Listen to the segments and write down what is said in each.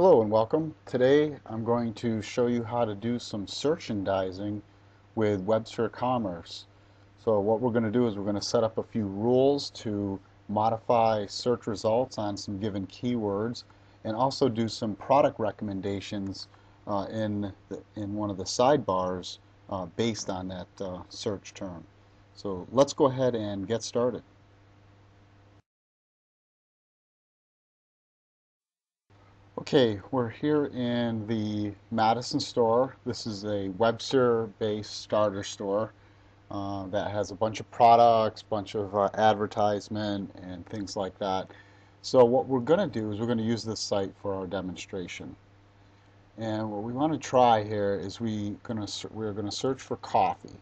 Hello and welcome. Today I'm going to show you how to do some searchandising with WebSphere Commerce. So what we're going to do is we're going to set up a few rules to modify search results on some given keywords and also do some product recommendations uh, in, the, in one of the sidebars uh, based on that uh, search term. So let's go ahead and get started. Okay, we're here in the Madison store. This is a WebSphere-based starter store uh, that has a bunch of products, bunch of uh, advertisement, and things like that. So what we're going to do is we're going to use this site for our demonstration. And what we want to try here is we gonna, we're going to search for coffee.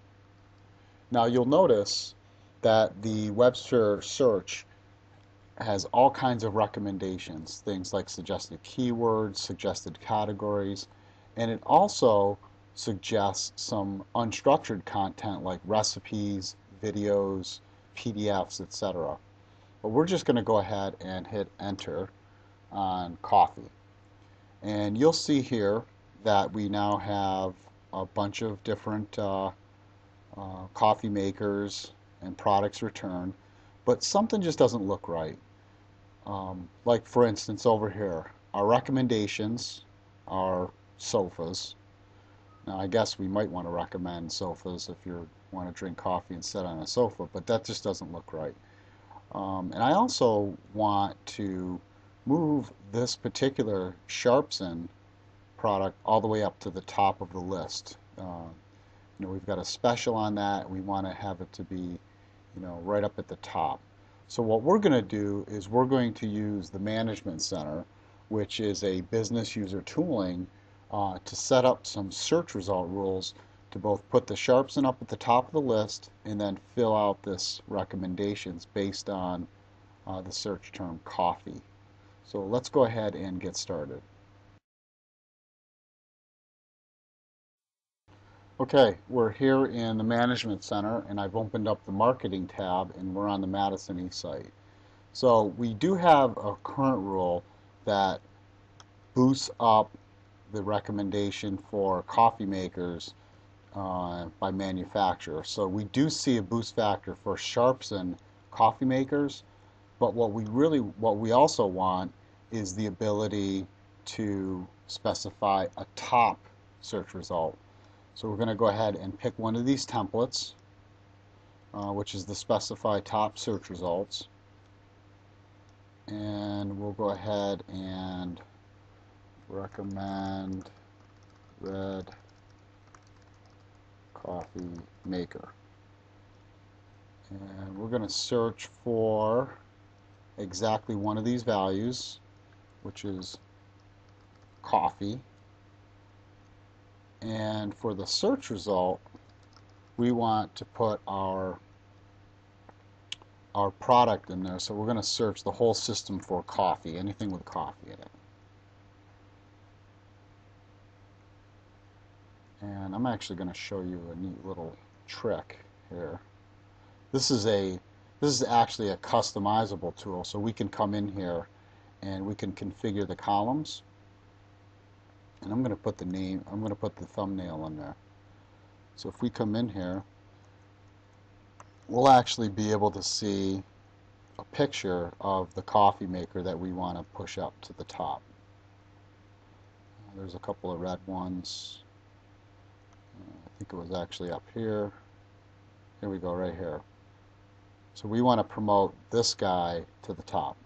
Now you'll notice that the WebSphere search has all kinds of recommendations, things like suggested keywords, suggested categories, and it also suggests some unstructured content like recipes, videos, PDFs, etc. But we're just going to go ahead and hit enter on coffee. And you'll see here that we now have a bunch of different uh, uh, coffee makers and products returned, but something just doesn't look right. Um, like for instance over here, our recommendations are sofas. Now I guess we might want to recommend sofas if you want to drink coffee and sit on a sofa, but that just doesn't look right. Um, and I also want to move this particular Sharpson product all the way up to the top of the list. Uh, you know, we've got a special on that. We want to have it to be, you know, right up at the top. So what we're going to do is we're going to use the Management Center, which is a business user tooling, uh, to set up some search result rules to both put the Sharpson up at the top of the list and then fill out this recommendations based on uh, the search term coffee. So let's go ahead and get started. Okay, we're here in the Management Center and I've opened up the Marketing tab and we're on the Madison East site. So we do have a current rule that boosts up the recommendation for coffee makers uh, by manufacturer. So we do see a boost factor for Sharpson coffee makers, but what we really, what we also want is the ability to specify a top search result so we're going to go ahead and pick one of these templates, uh, which is the specify top search results. And we'll go ahead and recommend red coffee maker. And we're going to search for exactly one of these values, which is coffee and for the search result we want to put our our product in there. So we're going to search the whole system for coffee anything with coffee in it. And I'm actually going to show you a neat little trick here. This is a this is actually a customizable tool. So we can come in here and we can configure the columns and I'm going to put the name, I'm going to put the thumbnail in there. So if we come in here, we'll actually be able to see a picture of the coffee maker that we want to push up to the top. There's a couple of red ones. Uh, I think it was actually up here. Here we go, right here. So we want to promote this guy to the top.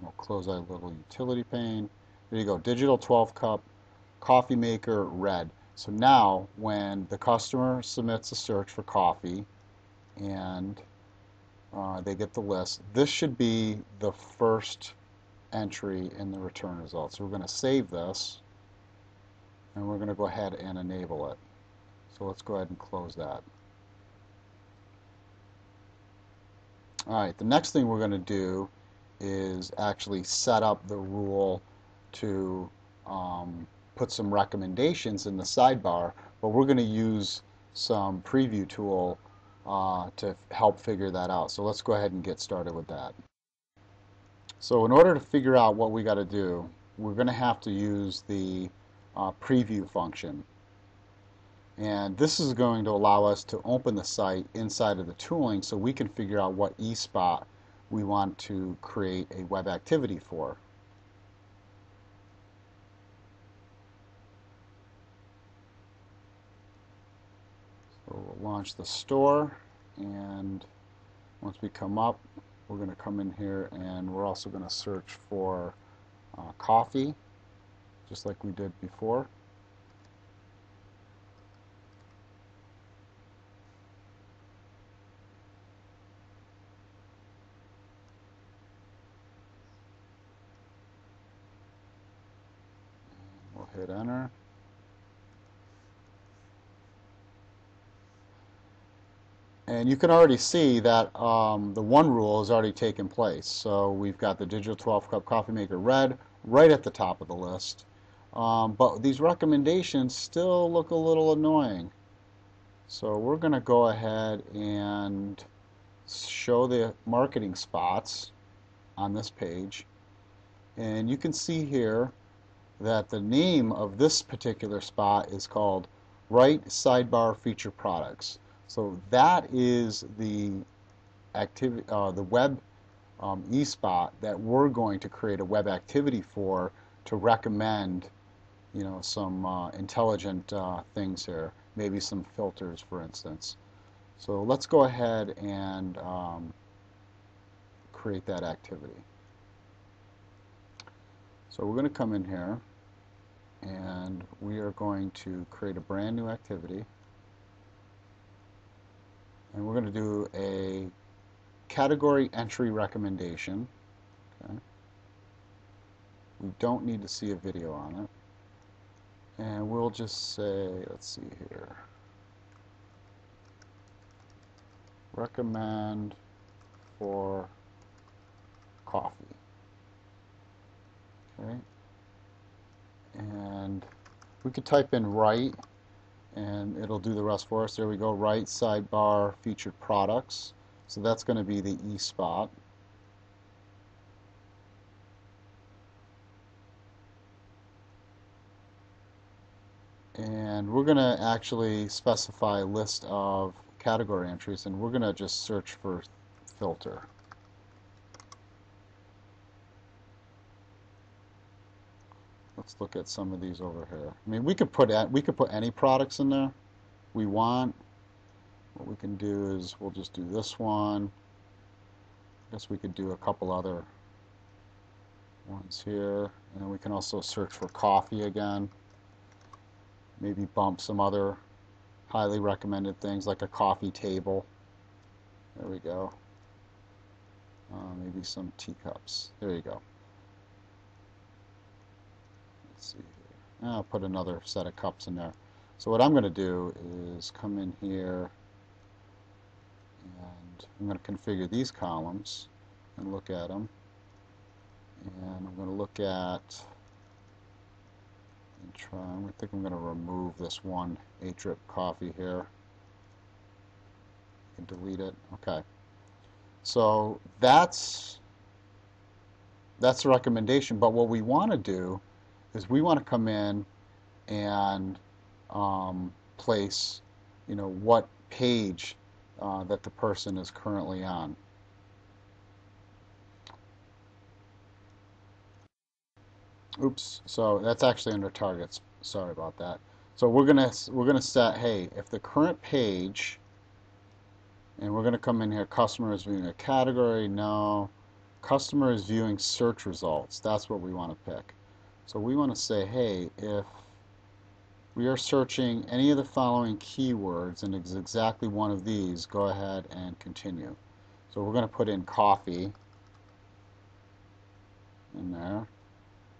We'll close our little utility pane. There you go, digital 12 cup coffee maker red. So now when the customer submits a search for coffee and uh, they get the list, this should be the first entry in the return results. So we're going to save this and we're going to go ahead and enable it. So let's go ahead and close that. Alright, the next thing we're going to do is actually set up the rule to um, put some recommendations in the sidebar, but we're going to use some preview tool uh, to help figure that out. So let's go ahead and get started with that. So in order to figure out what we got to do, we're going to have to use the uh, preview function. And this is going to allow us to open the site inside of the tooling so we can figure out what eSpot we want to create a web activity for. We'll launch the store and once we come up we're going to come in here and we're also going to search for uh, coffee just like we did before. We'll hit enter. And you can already see that um, the one rule has already taken place. So we've got the Digital 12 Cup Coffee Maker Red right at the top of the list. Um, but these recommendations still look a little annoying. So we're going to go ahead and show the marketing spots on this page. And you can see here that the name of this particular spot is called Right Sidebar Feature Products. So that is the activity, uh, the web um, eSpot that we're going to create a web activity for to recommend, you know, some uh, intelligent uh, things here, maybe some filters, for instance. So let's go ahead and um, create that activity. So we're going to come in here and we are going to create a brand new activity and we're going to do a category entry recommendation. Okay. We don't need to see a video on it. And we'll just say, let's see here, recommend for coffee. Okay. And we could type in right and it'll do the rest for us. There we go, right sidebar featured products. So that's going to be the eSpot. And we're going to actually specify a list of category entries and we're going to just search for filter. Let's look at some of these over here. I mean, we could put we could put any products in there we want. What we can do is we'll just do this one. I guess we could do a couple other ones here, and then we can also search for coffee again. Maybe bump some other highly recommended things like a coffee table. There we go. Uh, maybe some teacups. There you go. Let's see here. I'll put another set of cups in there. So what I'm going to do is come in here and I'm going to configure these columns and look at them. And I'm going to look at and try, I think I'm going to remove this one 8-drip coffee here. And delete it. Okay. So that's that's the recommendation. But what we want to do is we want to come in and um, place, you know, what page uh, that the person is currently on. Oops, so that's actually under targets. Sorry about that. So we're gonna we're gonna set hey if the current page and we're gonna come in here customer is viewing a category no customer is viewing search results that's what we want to pick so we want to say, hey, if we are searching any of the following keywords and it's exactly one of these, go ahead and continue. So we're going to put in coffee in there.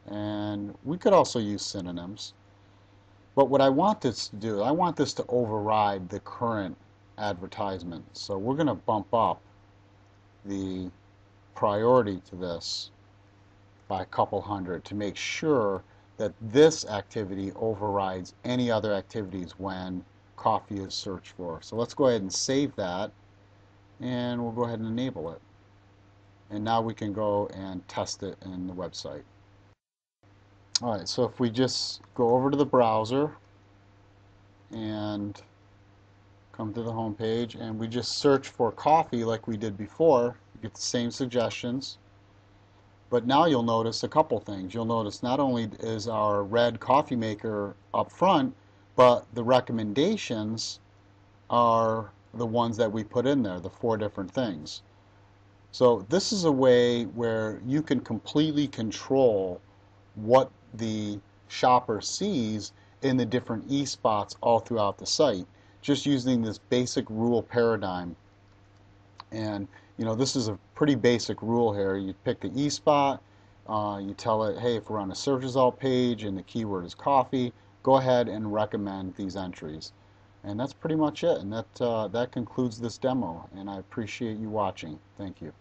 And we could also use synonyms. But what I want this to do, I want this to override the current advertisement. So we're going to bump up the priority to this by a couple hundred to make sure that this activity overrides any other activities when coffee is searched for. So let's go ahead and save that and we'll go ahead and enable it. and now we can go and test it in the website. Alright, so if we just go over to the browser and come to the home page and we just search for coffee like we did before, you get the same suggestions. But now you'll notice a couple things. You'll notice not only is our red coffee maker up front, but the recommendations are the ones that we put in there, the four different things. So this is a way where you can completely control what the shopper sees in the different e-spots all throughout the site, just using this basic rule paradigm. And you know, this is a pretty basic rule here. You pick the e-spot, uh, you tell it, hey, if we're on a search result page and the keyword is coffee, go ahead and recommend these entries. And that's pretty much it. And that, uh, that concludes this demo. And I appreciate you watching. Thank you.